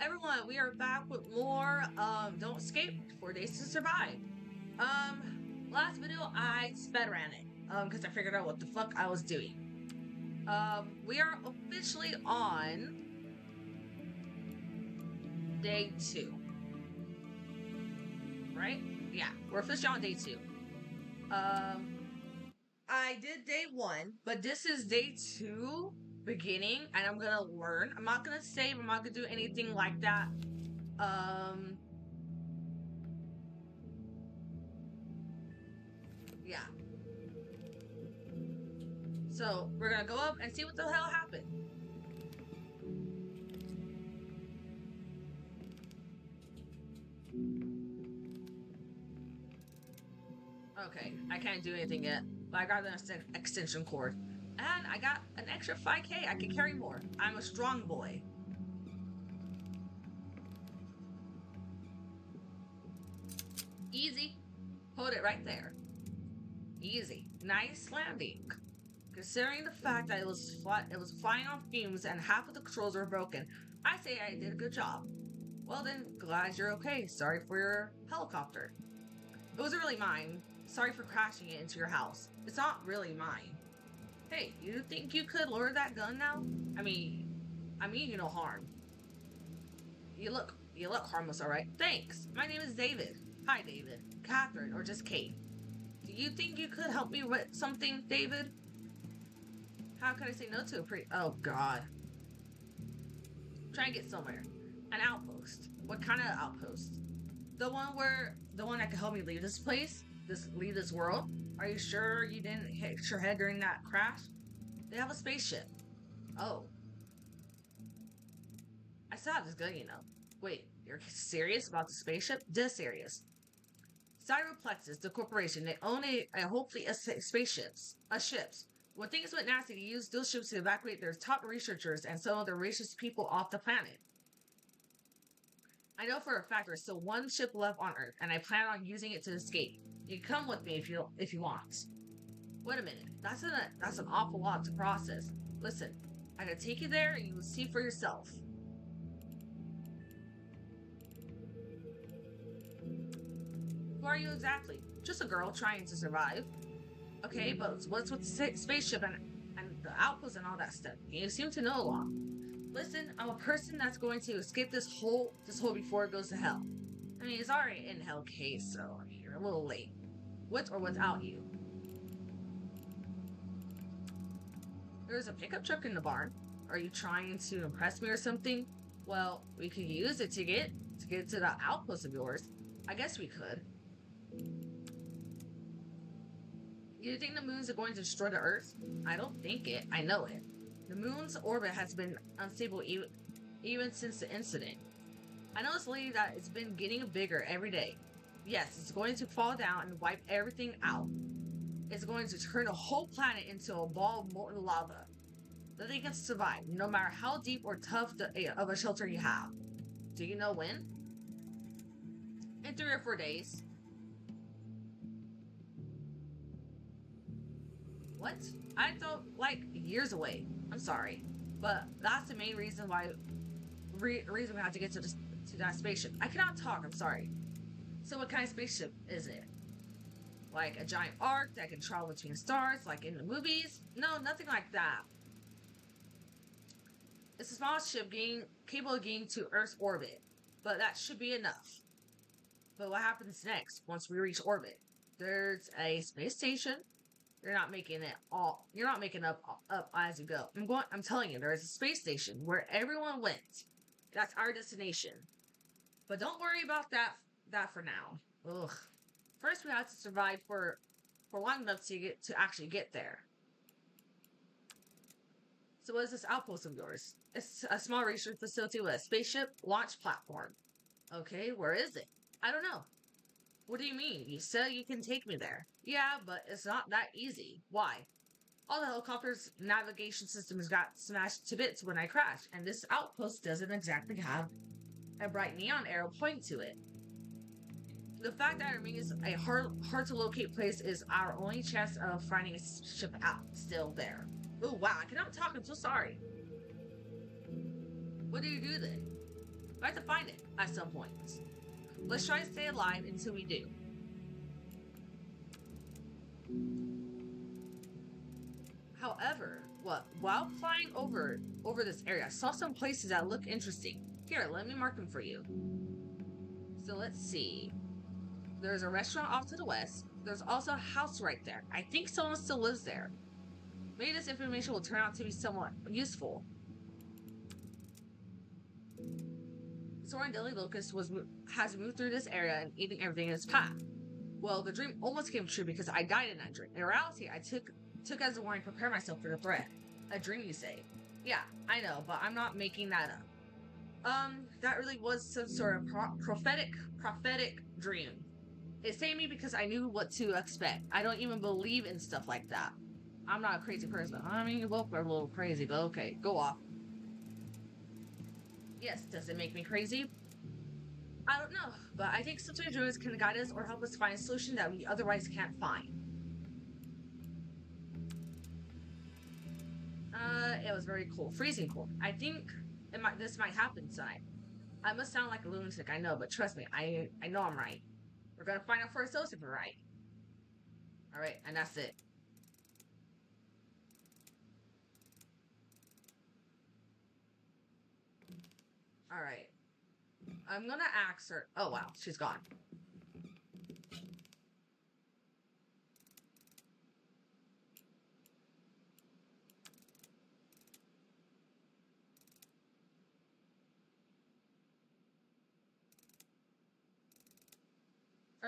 everyone, we are back with more um Don't Escape, Four Days to Survive. Um last video I sped ran it. Um because I figured out what the fuck I was doing. Um we are officially on day two. Right? Yeah, we're officially on day two. Um I did day one, but this is day two beginning and I'm gonna learn. I'm not gonna save, I'm not gonna do anything like that. Um Yeah. So we're gonna go up and see what the hell happened. Okay, I can't do anything yet, but I got an extension cord. And I got an extra 5k. I can carry more. I'm a strong boy. Easy. Hold it right there. Easy. Nice landing. Considering the fact that it was it was flying on fumes and half of the controls were broken, I say I did a good job. Well then, glad you're okay. Sorry for your helicopter. It wasn't really mine. Sorry for crashing it into your house. It's not really mine. Hey, you think you could lower that gun now? I mean, I mean you no harm. You look, you look harmless, all right. Thanks. My name is David. Hi, David. Catherine, or just Kate. Do you think you could help me with something, David? How can I say no to a pre? Oh God. Try and get somewhere. An outpost. What kind of outpost? The one where the one that could help me leave this place, this leave this world. Are you sure you didn't hit your head during that crash? They have a spaceship. Oh. I saw have this gun, you know. Wait, you're serious about the spaceship? Dead serious. Cyroplexus, the corporation, they own a, a hopefully a spaceships, a ships. When things went nasty, they used those ships to evacuate their top researchers and some of the racist people off the planet. I know for a fact there's still one ship left on Earth, and I plan on using it to escape. You can come with me if you if you want. Wait a minute, that's an that's an awful lot to process. Listen, I can take you there, and you will see for yourself. Who are you exactly? Just a girl trying to survive. Okay, but what's with the spaceship and and the outpost and all that stuff? You seem to know a lot. Listen, I'm a person that's going to escape this hole this hole before it goes to hell. I mean, it's already in hell case, so you're a little late. With or without you. There's a pickup truck in the barn. Are you trying to impress me or something? Well, we could use it to get to get to that outpost of yours. I guess we could. You think the moons are going to destroy the Earth? I don't think it. I know it. The moon's orbit has been unstable even, even since the incident. I know this lady that it's been getting bigger every day. Yes, it's going to fall down and wipe everything out. It's going to turn the whole planet into a ball of molten lava. Nothing can survive, no matter how deep or tough the, eh, of a shelter you have. Do you know when? In three or four days. What? I thought like years away. I'm sorry, but that's the main reason why. Re- reason we have to get to this to that spaceship. I cannot talk. I'm sorry. So what kind of spaceship is it? Like a giant arc that can travel between stars, like in the movies? No, nothing like that. It's a small ship getting capable of getting to Earth's orbit, but that should be enough. But what happens next once we reach orbit? There's a space station. You're not making it all. You're not making up up as you go. I'm going. I'm telling you, there is a space station where everyone went. That's our destination. But don't worry about that. That for now. Ugh. First, we have to survive for for long enough to get to actually get there. So, what is this outpost of yours? It's a small research facility with a spaceship launch platform. Okay, where is it? I don't know. What do you mean? You said you can take me there. Yeah, but it's not that easy. Why? All the helicopter's navigation systems got smashed to bits when I crashed, and this outpost doesn't exactly have a bright neon arrow pointing to it. The fact that it remains a hard, hard to locate place is our only chance of finding a ship out still there. Oh wow, I cannot talk, I'm so sorry. What do you do then? We have to find it at some point. Let's try to stay alive until we do. However, what while flying over over this area, I saw some places that look interesting. Here, let me mark them for you. So let's see. There's a restaurant off to the west. There's also a house right there. I think someone still lives there. Maybe this information will turn out to be somewhat useful. Soren Dilly Locust was has moved through this area and eating everything in its path. Well, the dream almost came true because I died in that dream. In reality, I took took as a warning to prepare myself for the threat. A dream, you say? Yeah, I know, but I'm not making that up. Um, that really was some sort of pro prophetic prophetic dream. It saved me because I knew what to expect. I don't even believe in stuff like that. I'm not a crazy person. I mean, you both are a little crazy, but okay, go off. Yes, does it make me crazy? I don't know, but I think sometimes dreams can guide us or help us find a solution that we otherwise can't find. Uh, it was very cool. Freezing cold. I think it might, this might happen tonight. I must sound like a lunatic, I know, but trust me, I I know I'm right. We're gonna find out for ourselves if we're right. Alright, and that's it. Alright. I'm gonna ask her. Oh, wow. She's gone.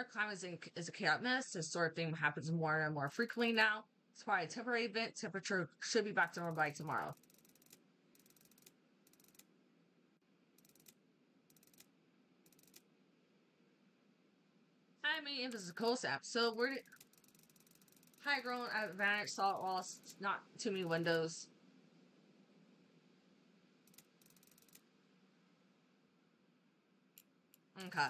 Our climate is, is a chaotic mess. This sort of thing happens more and more frequently now. It's probably a temporary event. Temperature should be back to normal by tomorrow. Hi, mean, this is a app. So where did high grown advantage salt lost not too many windows. Okay.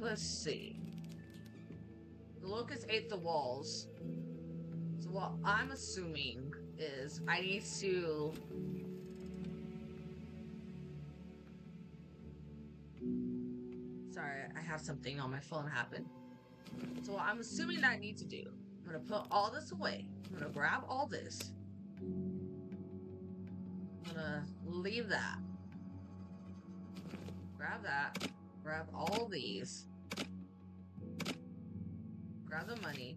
Let's see. The locust ate the walls. So what I'm assuming is I need to Sorry, I have something on my phone happen. So what I'm assuming that I need to do, I'm gonna put all this away. I'm gonna grab all this. I'm gonna leave that. Grab that. Grab all these. Grab the money.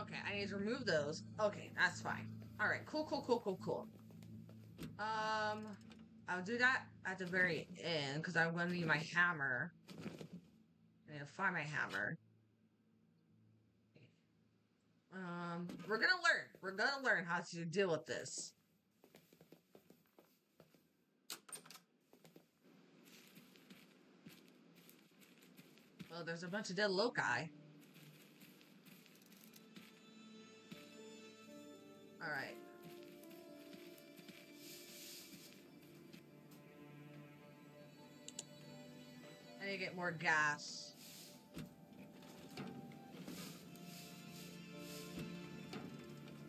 Okay, I need to remove those. Okay, that's fine. Alright, cool, cool, cool, cool, cool. Um, I'll do that at the very end, because I'm going to need my hammer. I need to find my hammer. Um, we're gonna learn. We're gonna learn how to deal with this. Well, there's a bunch of dead loci. More gas.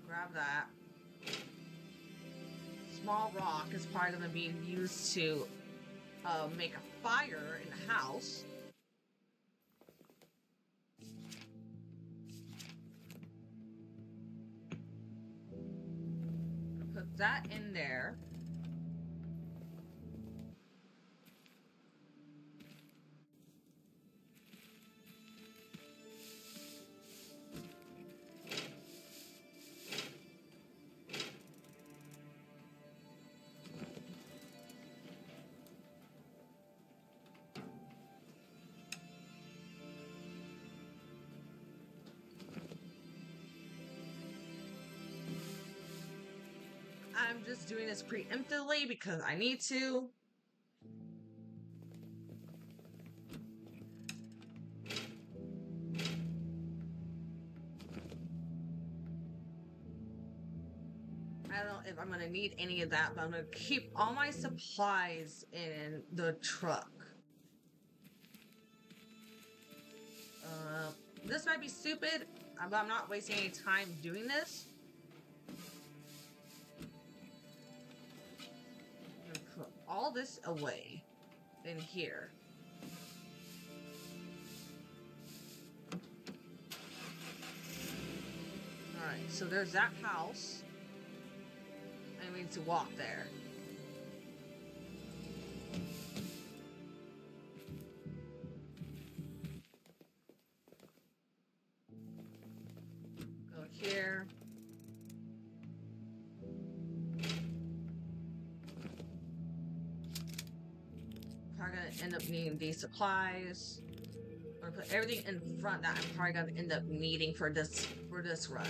Grab that. Small rock is probably going to be used to uh, make a fire in the house. I'm just doing this preemptively because I need to. I don't know if I'm gonna need any of that, but I'm gonna keep all my supplies in the truck. Uh, this might be stupid, uh, but I'm not wasting any time doing this. All this away in here. Alright, so there's that house. I need to walk there. Probably gonna end up needing these supplies. I'm gonna put everything in front that I'm probably gonna end up needing for this for this run.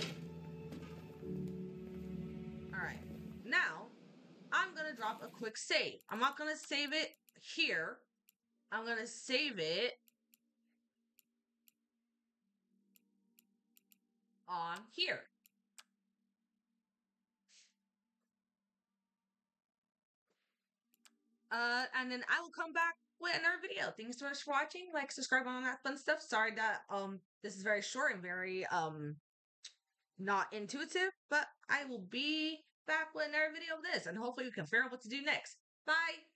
Alright. Now, I'm gonna drop a quick save. I'm not gonna save it here. I'm gonna save it on here. Uh, and then I will come back with another video. Thanks so much for watching. Like, subscribe, all that fun stuff. Sorry that um this is very short and very um not intuitive, but I will be back with another video of this, and hopefully we can figure out what to do next. Bye.